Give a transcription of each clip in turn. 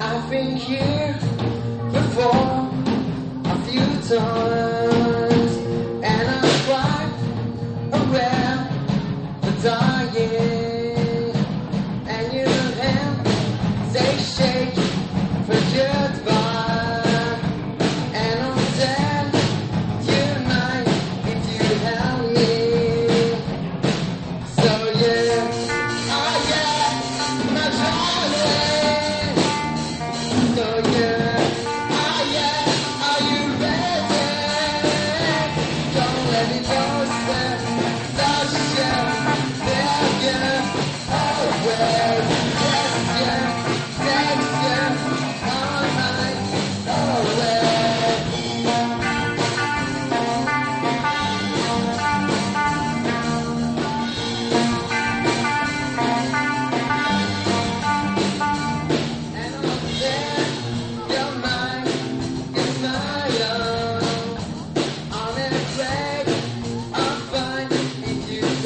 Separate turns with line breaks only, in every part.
I've been here before a few times, understand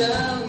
down.